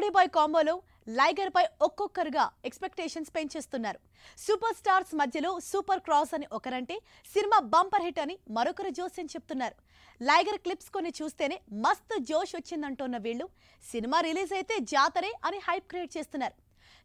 Rowdy boy కాంబోలో లైగర్ పై ఒక్కొక్కరుగా ఎక్స్పెక్టేషన్స్ పెంచేస్తున్నారు. సూపర్ స్టార్స్ మధ్యలో సూపర్ క్రాస్ అని ఒకరంటే సినిమా బంపర్ హిట్ అని మరొకరు జోస్యం చెప్తున్నారు. లైగర్ క్లిప్స్ కొన్ని చూస్తేనే మస్తు జోష్ వచ్చిందంటున్న వీళ్ళు. సినిమా రిలీజ్ అయితే జాతరే అని హైప్ క్రియేట్ చేస్తున్నారు.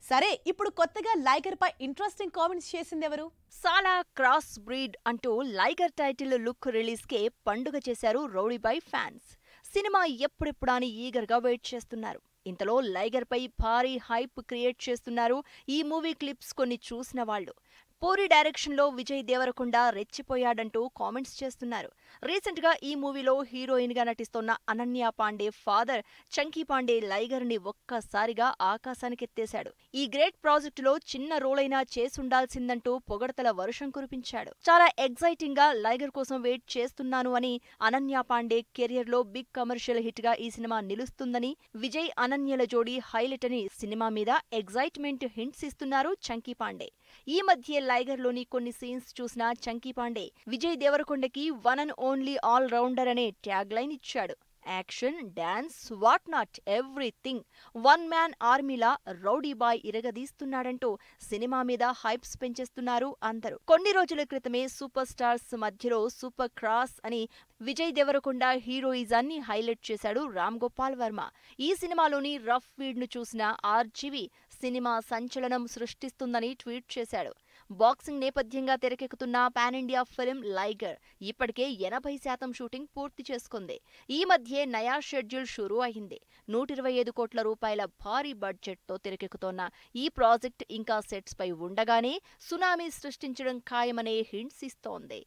సరే ఇప్పుడు కొత్తగా లైగర్ పై ఇంట్రెస్టింగ్ కామెంట్స్ చేసింది ఎవరు సాలా క్రాస్ బ్రీడ్ అంటూ లైగర్ టైటిల్ లుక్ రిలీజ్ కే పండుగ చేశారు రౌడీబాయ్ ఫ్యాన్స్ సినిమా ఎప్పుడెప్పుడా అని ఈగర్గా వెయిట్ చేస్తున్నారు. ఇంతలో లైగర్ పై భారీ హైప్ క్రియేట్ చేస్తున్నారు ఈ మూవీ క్లిప్స్ కొన్ని చూసిన వాళ్ళు. పూరి డైరెక్షన్లో విజయ్ దేవరకొండ రెచ్చిపోయాడంటూ కామెంట్స్ చేస్తున్నారు. రీసెంట్గా ఈ మూవీలో హీరోయిన్గా అనన్య పాండే ఫాదర్ చంకీ పాండే లైగర్ని ఒక్కసారిగా ఆకాశానికెత్తేశాడు. ఈ గ్రేట్ ప్రాజెక్ట్లో చిన్న రోలైనా చేసుండాల్సిందంటూ పొగడతల వర్షం కురిపించాడు. చాలా ఎగ్జైటింగ్గా లైగర్ కోసం వెయిట్ చేస్తున్నాను అని అనన్య పాండే కెరియర్లో బిగ్ కమర్షియల్ హిట్గా ఈ సినిమా నిలుస్తుందని విజయ్ అనన్యల జోడీ హైలైట్ అని సినిమా మీద ఎగ్జైట్మెంట్ హింట్స్ ఇస్తున్నారు చంకీ పాండే. ఈ మధ్య టైగర్లోని కొన్ని సీన్స్ చూసిన Chunky Pandey Vijay దేవరకొండకి one and only all rounder అనే ట్యాగ్ లైన్ ఇచ్చాడు. Action dance what not everything. One man ఆర్మీలా rowdy boy ఇరగదీస్తున్నాడంటూ సినిమా మీద హైప్స్ పెంచేస్తున్నారు అందరూ. కొన్ని రోజుల క్రితమే సూపర్ స్టార్స్ మధ్యలో సూపర్ క్రాస్ అని విజయ్ దేవరకొండ హీరోయిజాన్ని హైలైట్ చేశాడు రామ్ గోపాల్ వర్మ. ఈ సినిమాలోని రఫ్ వీడ్ను చూసిన ఆర్జీవి సినిమా సంచలనం సృష్టిస్తుందని ట్వీట్ చేశాడు. బాక్సింగ్ నేపథ్యంగా తెరకెక్కుతున్న పాన్ ఇండియా ఫిల్మ్ లైగర్ ఇప్పటికే ఎనభై శాతం షూటింగ్ పూర్తి చేసుకుంది. ఈ మధ్యే నయా షెడ్యూల్ షురూ అయింది. నూట ఇరవై ఐదు కోట్ల రూపాయల భారీ బడ్జెట్తో తెరకెక్కుతోన్న ఈ ప్రాజెక్ట్ ఇంకా సెట్స్ పై ఉండగానే సునామీ సృష్టించడం ఖాయమనే హింట్స్ ఇస్తోంది.